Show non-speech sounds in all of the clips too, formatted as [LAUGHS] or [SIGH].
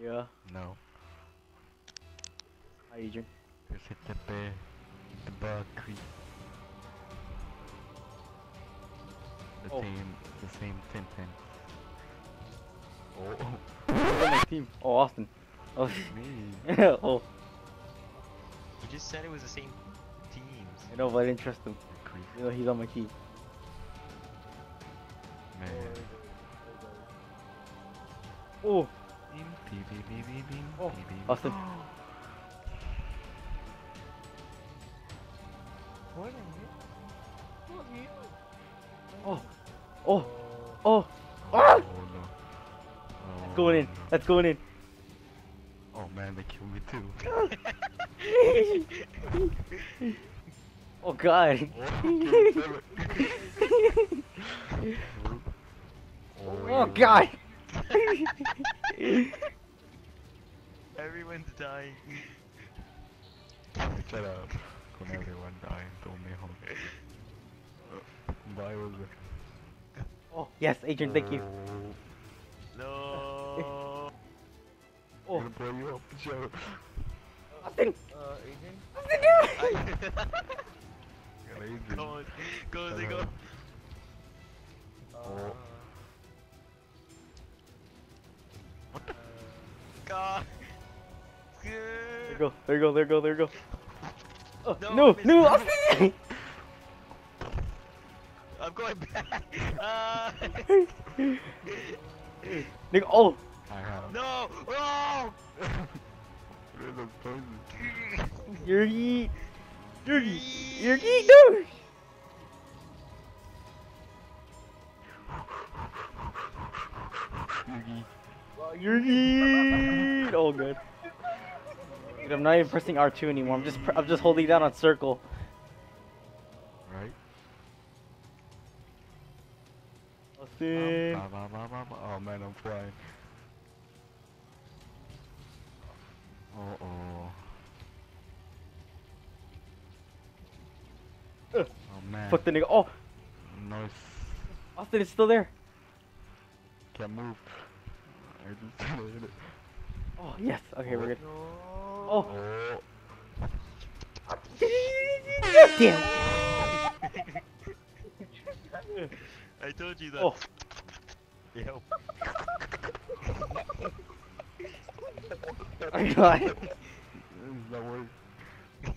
Yeah. No. Hi, Adrian. There's hit the bear. The bug creep. The Oh. same, the same Tintin. Oh, Who's my team? Oh, Austin. Oh, me. [LAUGHS] oh, You just said it was the same teams. I know, but I didn't trust him. Creep, You know, he's on my team. man. Oh, Beep, beep, beep, beep, beep, Oh, beep, beep. Austin. What? Oh, oh, oh, Oh, Ah! no. that's going in. Oh, no. That's going in. Oh man, they killed me too. Oh God. Oh God. Everyone's dying. Shut up. Con everyone dying, told me home. Bye, was it? Oh yes, Adrian, thank you. No. Oh, I'm gonna blow you up, Joe. Austin. Uh, Adrian? Austin, no. Got Adrian. Go on. Go, they go. Oh. Go. There you go. There you go. There you go. Oh, No, no, miss- no, Austin. [LAUGHS] I'm going back. [LAUGHS] Uh, [LAUGHS] Nigga, oh, I have. no. Oh. Where's the poison? Yurgi, Yurgi, Yurgi, no. Yugi. Yurgi. Oh, good. Dude, I'm not even pressing R2 anymore. I'm just, pr- I'm just holding down on circle. Right? Austin. Ba, ba, ba, ba, ba. Oh man, I'm flying. Oh oh. Ugh. Oh man. Fuck the nigga. Oh, Nice. Austin is still there. Can't move. I just [LAUGHS] it. Oh yes. Okay, we're good. Oh. Damn. I told you that. Oh. Yo. Oh my god. Is that work? Have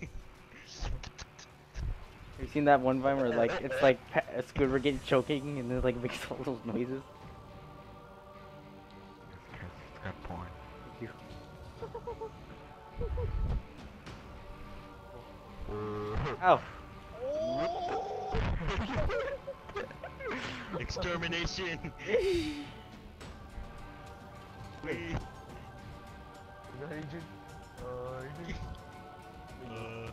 you seen that one vine where like it's like pa- a Squidward getting choking and then like makes all those noises? You. Oh. Ow. Extermination. we. Uh.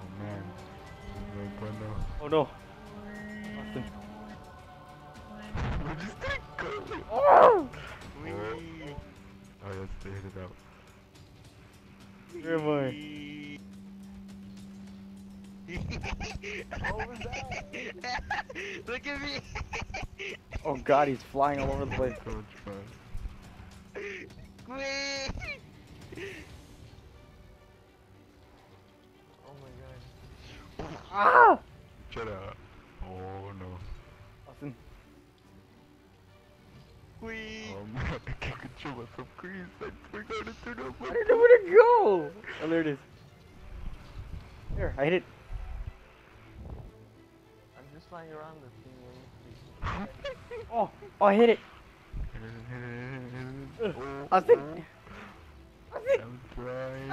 Oh man. Oh no. Yes, they hit it out. Where am I? what was that? Look at me. Oh god, he's flying all over the place. So much fun. Oh my god. Ah! Shut up. Wee. Oh man, I can't control myself. Chris, I forgot to turn off my I don't know where to go! Oh, there it is. There, I hit it. I'm just flying around the thing [LAUGHS] Oh, oh, I hit it. [LAUGHS] Oh, Austin. oh, Austin. I'm trying.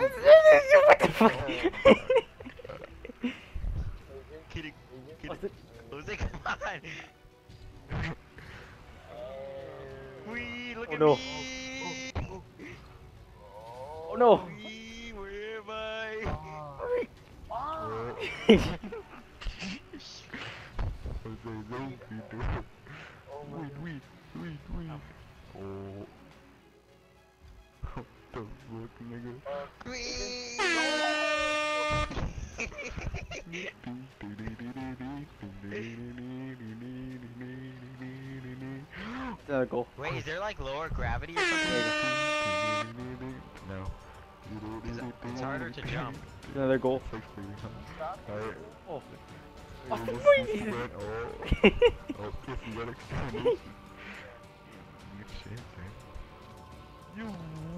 what the fuck? Kidding. Kidding. Austin. Jose, come on. Wee, look Oh, no. Oh no. Where am I? Oh, Jose, don't be doing it. Wait, wait, wait, wait. Oh. What the fuck, nigga? Another goal. Wait, is there like lower gravity or something? No. It's, it's harder to jump. Another goal. Six for you, huh? Alright. Oh. Oh, Oh, this wait. is good. Oh, you got extended. Good shit, man. You.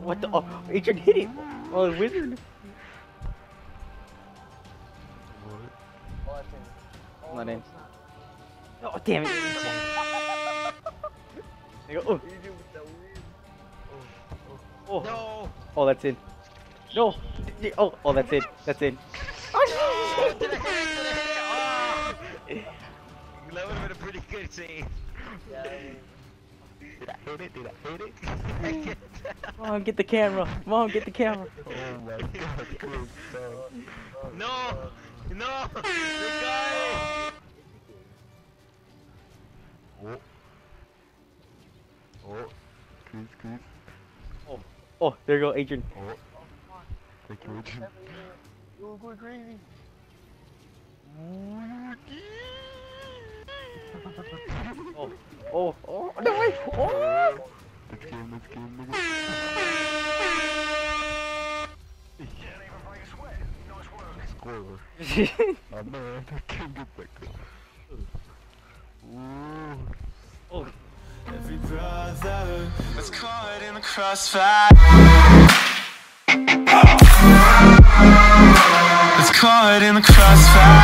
What the? Oh, Adrian hit it. Oh, wizard. What? Not in. Oh, damn it. Oh. There you go. Oh. Oh. No! oh, that's in. No. Oh, oh, that's in. That's in. [LAUGHS] Oh, did I hit it? Did I hit it? Oh! That would have been a pretty good save. Did I hit it? Did I hit it? Come on, get the camera. On, get the camera. oh my god, no! No! The guy! Oh. Oh. Crease. Oh, there you go, Adrian. Oh. Thank you, Adrian. You're going crazy. Oh, oh, oh, no way. Oh. [LAUGHS] Let's game, let's get game, nigga. Score. Oh man, I can't get that. Ooh. oh. Every brother was caught in the crossfire. Was caught in the crossfire.